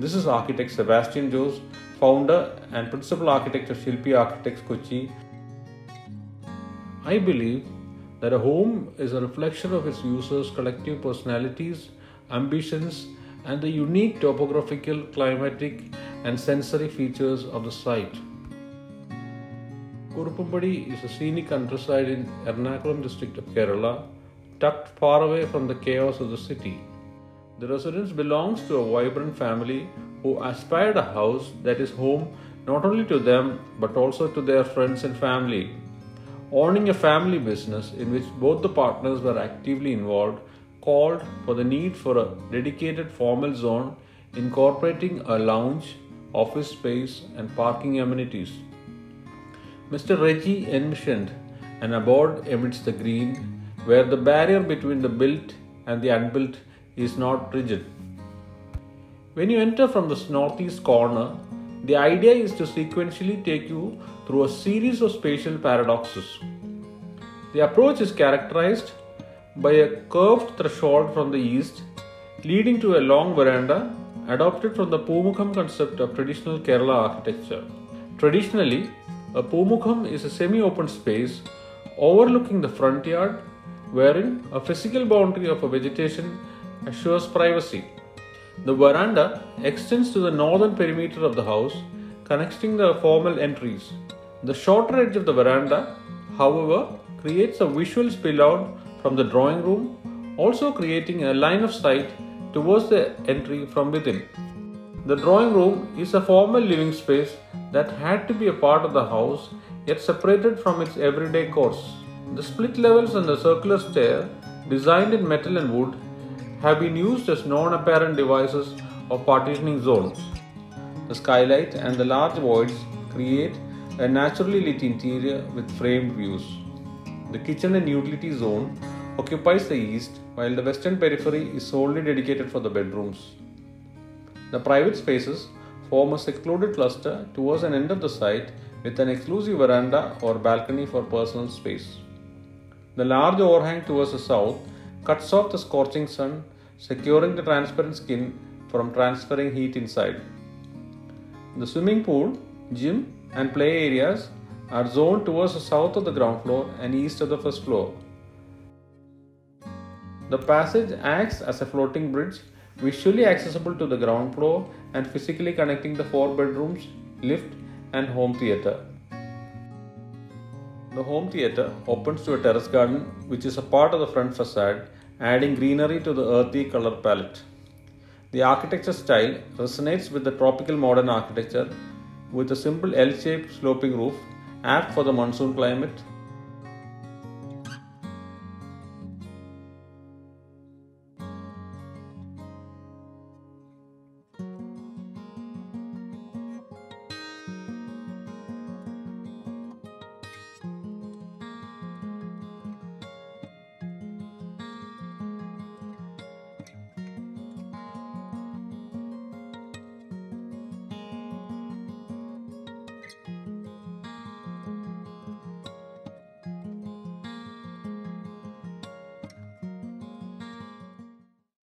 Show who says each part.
Speaker 1: This is architect Sebastian Jose, founder and principal architect of Silpi Architects Kochi. I believe that a home is a reflection of its users' collective personalities, ambitions, and the unique topographical, climatic, and sensory features of the site. Kuruppampady is a scenic countryside in Ernakulam district of Kerala, tucked far away from the chaos of the city. The residence belongs to a vibrant family who aspired a house that is home not only to them but also to their friends and family. Owning a family business in which both the partners were actively involved called for the need for a dedicated formal zone incorporating a lounge, office space, and parking amenities. Mr. Reji envisioned an abode amidst the green where the barrier between the built and the unbuilt is not rigid. When you enter from the northeast corner, the idea is to sequentially take you through a series of spatial paradoxes. The approach is characterized by a curved threshold from the east leading to a long veranda adopted from the Pumukham concept of traditional Kerala architecture. Traditionally, a Pumukham is a semi open space overlooking the front yard wherein a physical boundary of a vegetation assures privacy. The veranda extends to the northern perimeter of the house, connecting the formal entries. The shorter edge of the veranda, however, creates a visual spillout from the drawing room, also creating a line of sight towards the entry from within. The drawing room is a formal living space that had to be a part of the house yet separated from its everyday course. The split levels and the circular stair, designed in metal and wood, have been used as non apparent devices of partitioning zones. The skylight and the large voids create a naturally lit interior with framed views. The kitchen and utility zone occupies the east, while the western periphery is solely dedicated for the bedrooms. The private spaces form a secluded cluster towards an end of the site with an exclusive veranda or balcony for personal space. The large overhang towards the south cuts off the scorching sun, securing the transparent skin from transferring heat inside. The swimming pool, gym, and play areas are zoned towards the south of the ground floor and east of the first floor. The passage acts as a floating bridge, visually accessible to the ground floor and physically connecting the four bedrooms, lift, and home theatre. The home theatre opens to a terrace garden, which is a part of the front facade, adding greenery to the earthy color palette. The architecture style resonates with the tropical modern architecture with a simple L shaped sloping roof, apt for the monsoon climate,